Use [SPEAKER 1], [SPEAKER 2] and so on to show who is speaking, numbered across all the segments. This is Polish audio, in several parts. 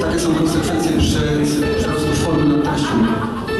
[SPEAKER 1] Takie są konsekwencje przy wzrostu formy na teściu.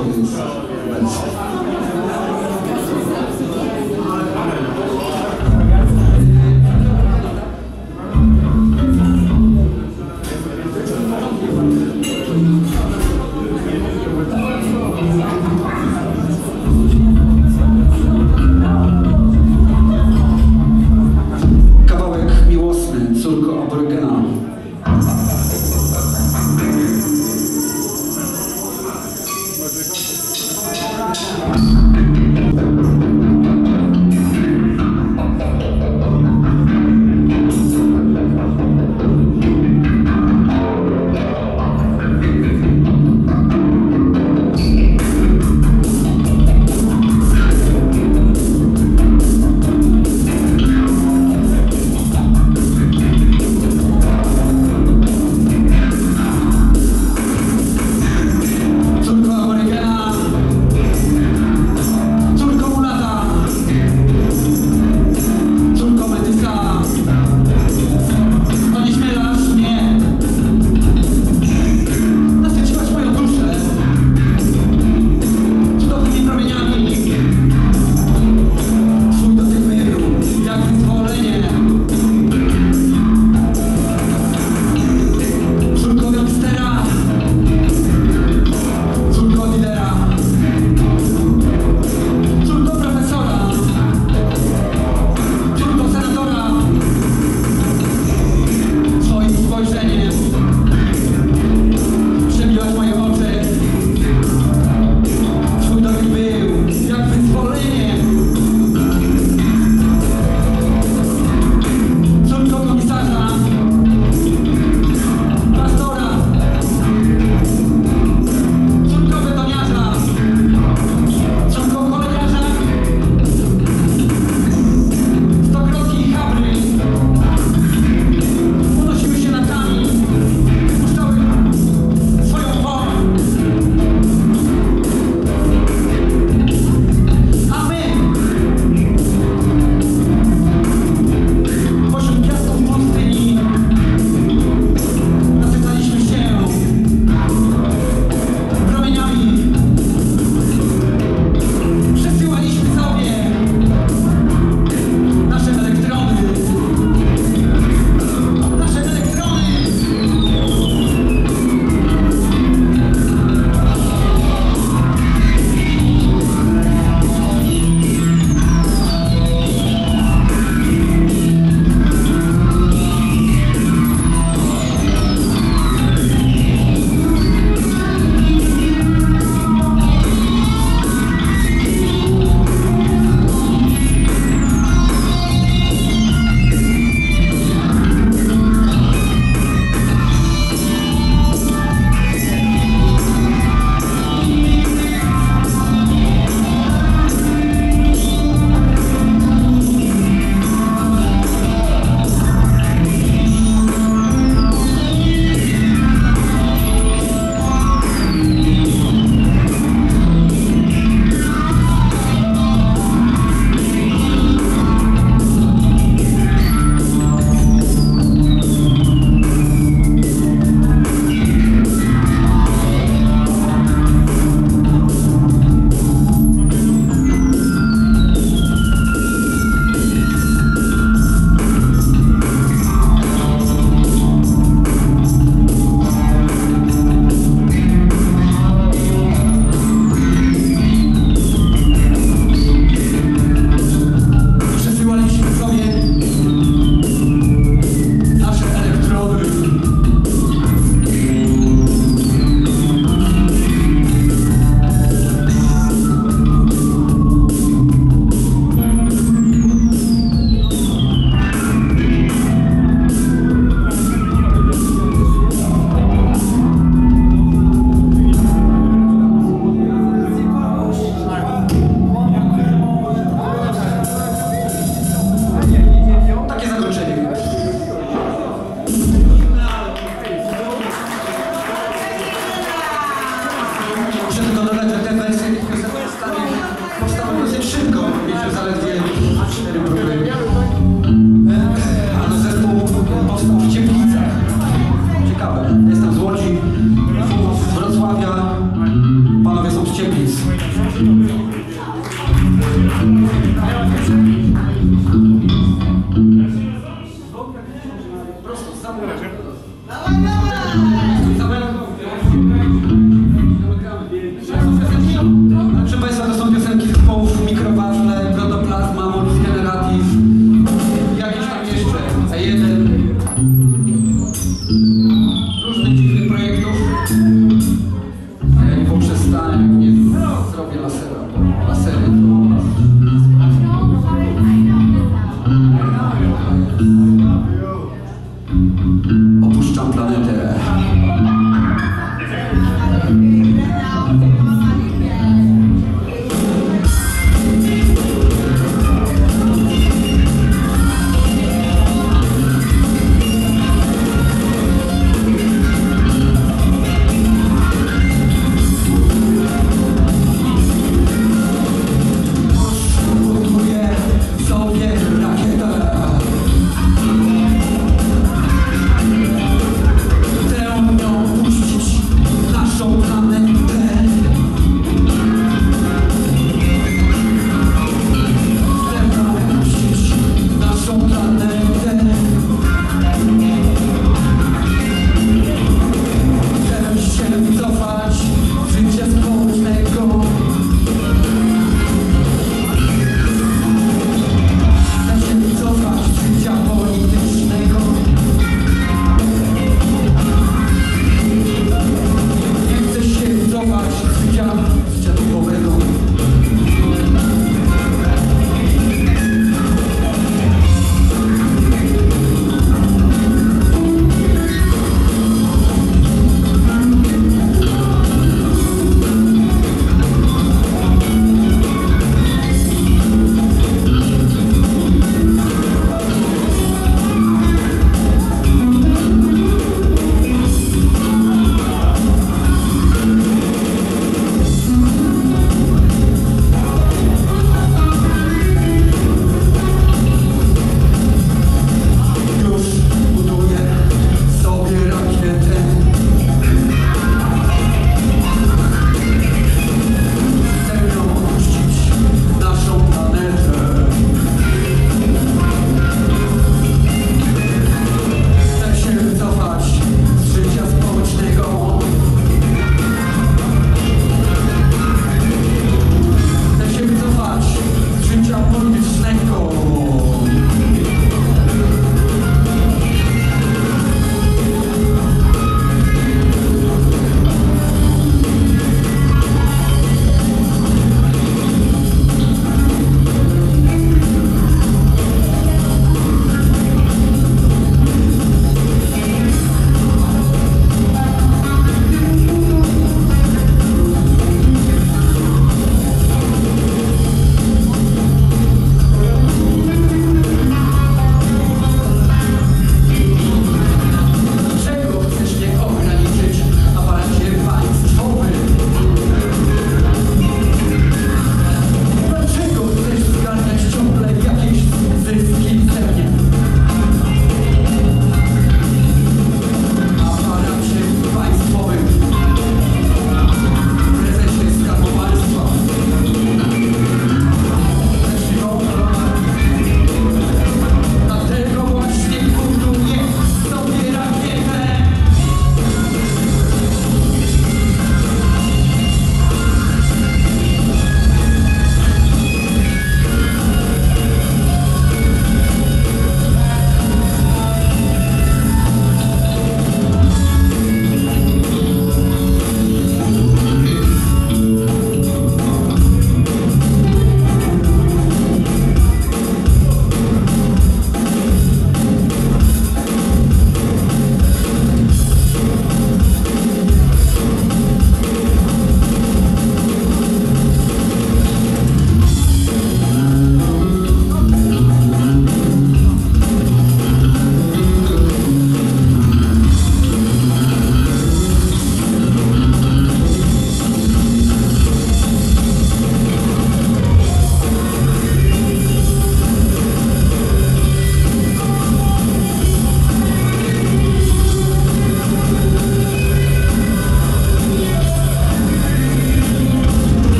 [SPEAKER 1] 저는 만지.